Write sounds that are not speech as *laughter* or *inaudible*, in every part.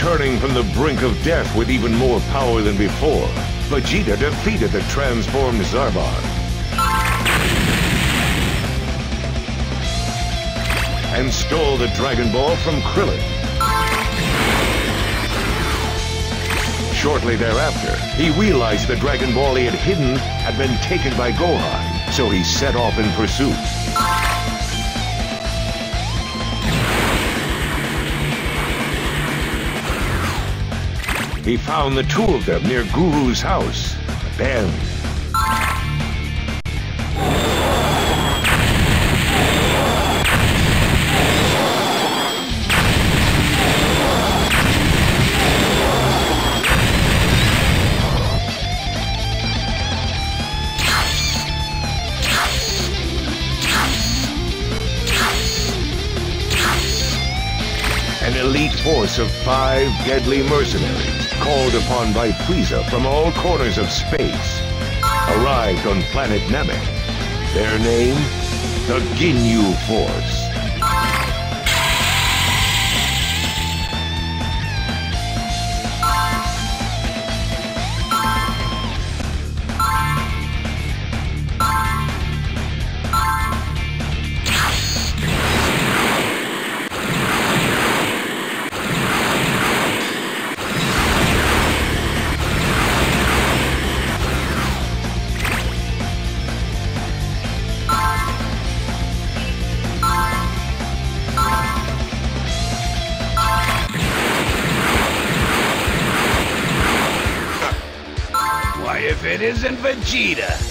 Returning from the brink of death with even more power than before, Vegeta defeated the transformed Zarbon. And stole the Dragon Ball from Krillin. Shortly thereafter, he realized the Dragon Ball he had hidden had been taken by Gohan, so he set off in pursuit. He found the two of them near Guru's house. Then... An elite force of five deadly mercenaries called upon by Frieza from all corners of space, arrived on planet Namek. Their name, the Ginyu Force. Vegeta!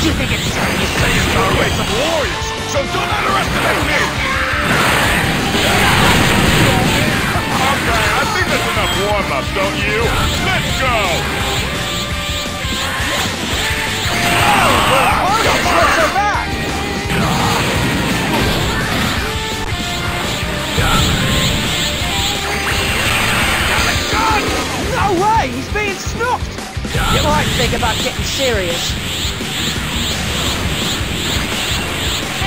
Don't you think it's time you Say it's our race of warriors, so don't underestimate me! Okay, I think that's enough warm-up, don't you? Let's go! Marcus, what's her back? No way! He's being snooked! You might think about getting serious.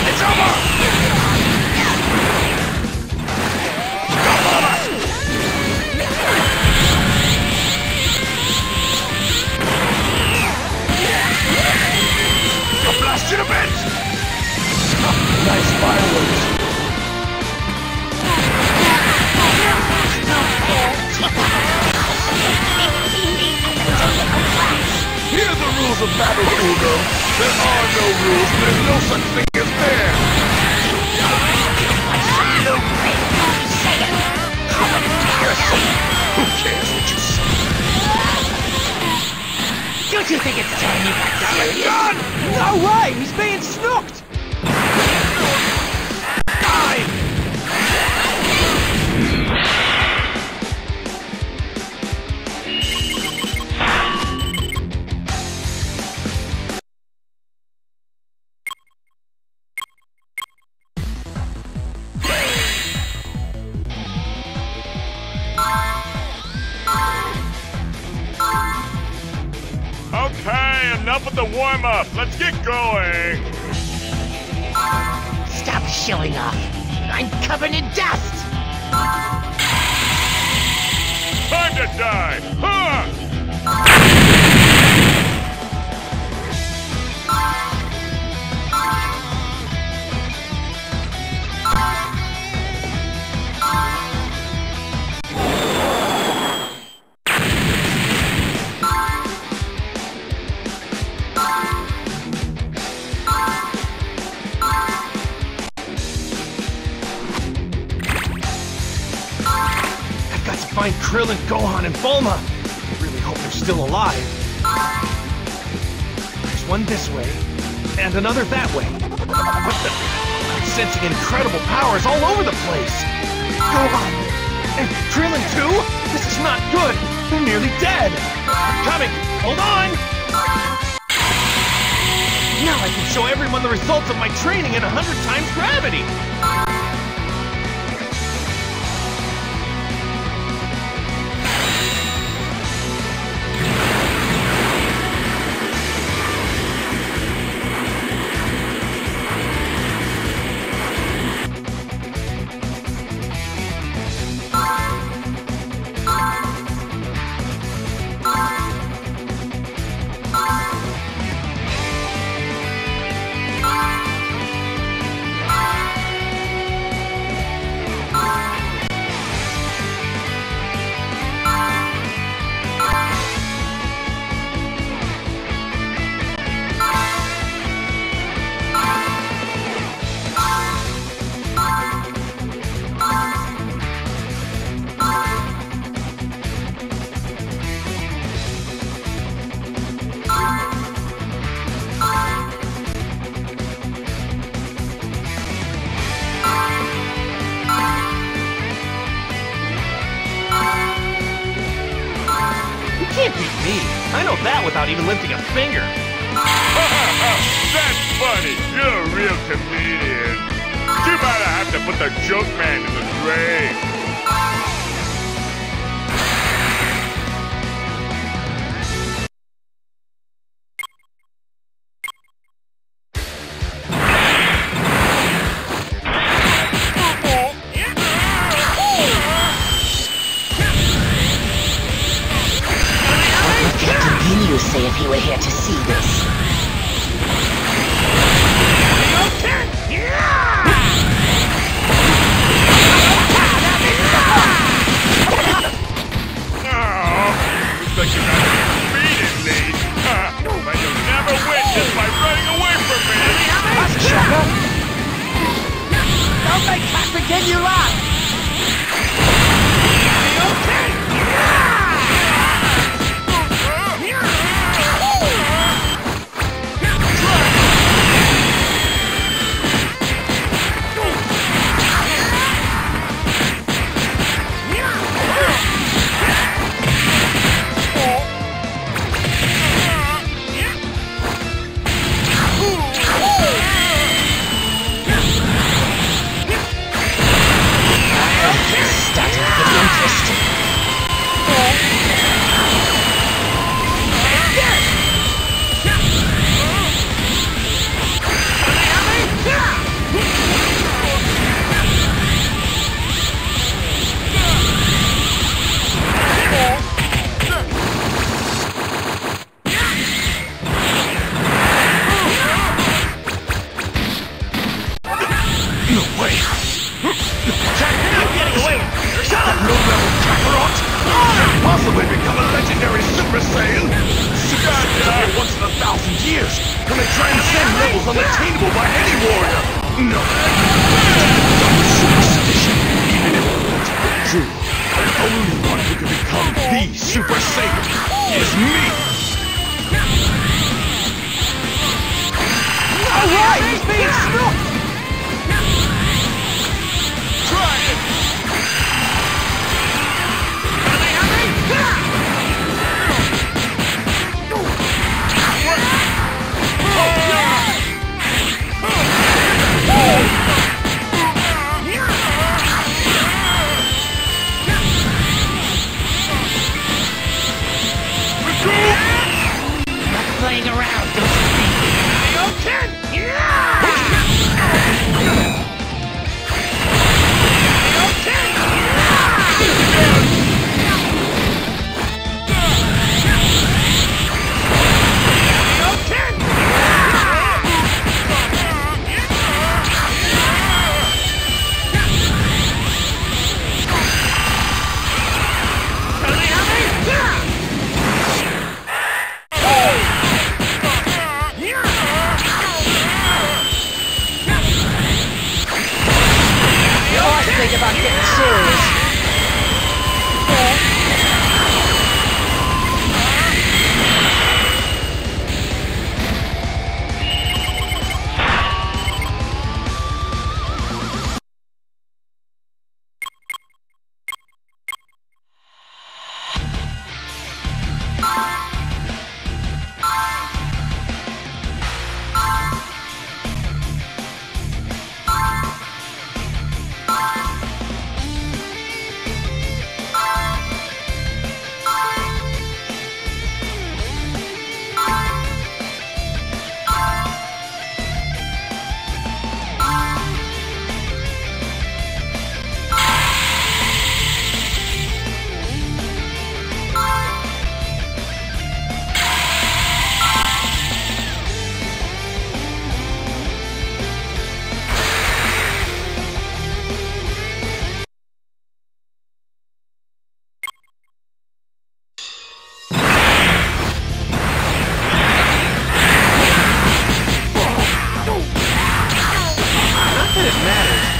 It's over! Fireworks. *laughs* Here are the rules of battle, Ugo. There are no rules. There's no such thing as fair. Who cares what you say? Don't you think it's time you got serious? No way! He's being snooked! Krillin, Gohan, and Bulma. I really hope they're still alive. There's one this way, and another that way. What the? I'm sensing incredible powers all over the place. Gohan! And Krillin too? This is not good. They're nearly dead. I'm coming. Hold on. Now I can show everyone the results of my training in a hundred times gravity. I without even lifting a finger. *laughs* That's funny. You're a real comedian. Too bad I have to put the joke man in the grave. Super Saiyan is me! Alright, he's being snooked!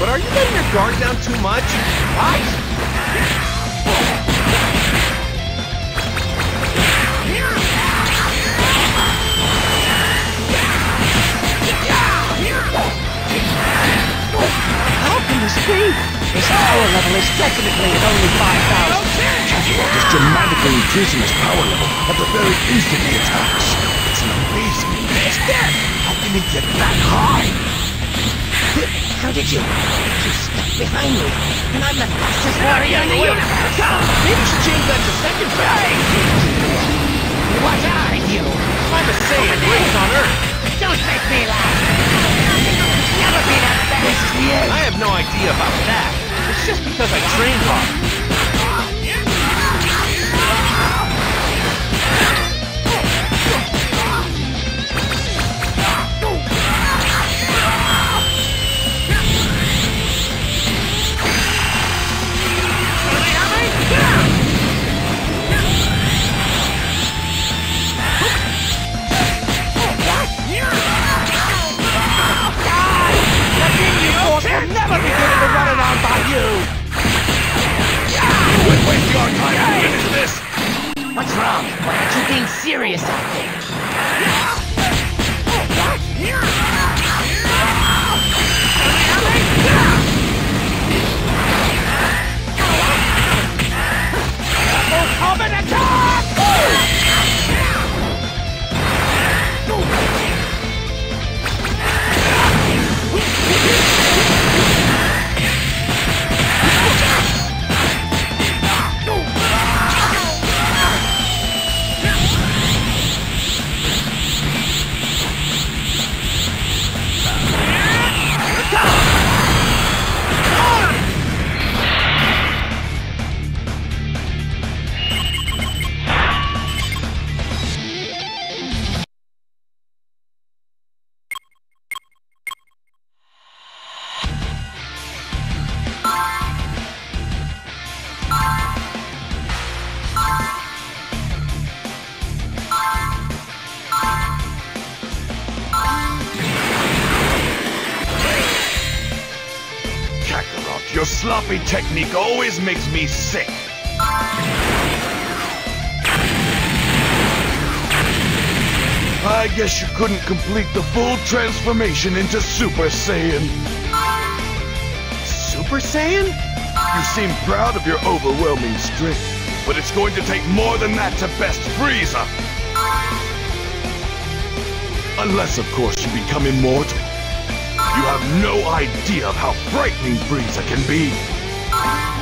But are you letting your guard down too much? Right! How can this be? His power level is definitely at only 5,000. Kakarot is dramatically increasing his power level at the very instant he attacks. It's an amazing feat. How can he get that high? How did you? You stuck behind me, and I'm the fastest warrior in the universe! Maybe you should change that to second phase. What are you? I'm a Saiyan raised on Earth. Don't make me laugh! Never be that fast! I have no idea about that. It's just because I trained hard. Your sloppy technique always makes me sick. I guess you couldn't complete the full transformation into Super Saiyan. Super Saiyan? You seem proud of your overwhelming strength, but it's going to take more than that to best Frieza. Unless, of course, you become immortal. You have no idea of how frightening Frieza can be.